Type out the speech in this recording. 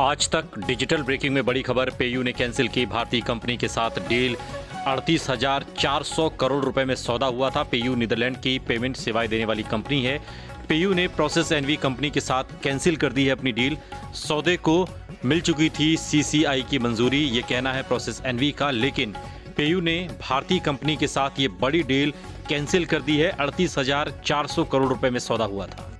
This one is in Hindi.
आज तक डिजिटल ब्रेकिंग में बड़ी खबर, पेयू ने कैंसिल की भारतीय कंपनी के साथ डील। अड़तीस हज़ार चार सौ करोड़ रुपए में सौदा हुआ था। पेयू नीदरलैंड की पेमेंट सेवाएँ देने वाली कंपनी है। पेयू ने प्रोसेस एनवी कंपनी के साथ कैंसिल कर दी है अपनी डील। सौदे को मिल चुकी थी सीसीआई की मंजूरी, ये कहना है प्रोसेस एनवी का, लेकिन पेयू ने भारतीय कंपनी के साथ ये बड़ी डील कैंसिल कर दी है। अड़तीस हज़ार चार सौ करोड़ रुपए में सौदा हुआ था।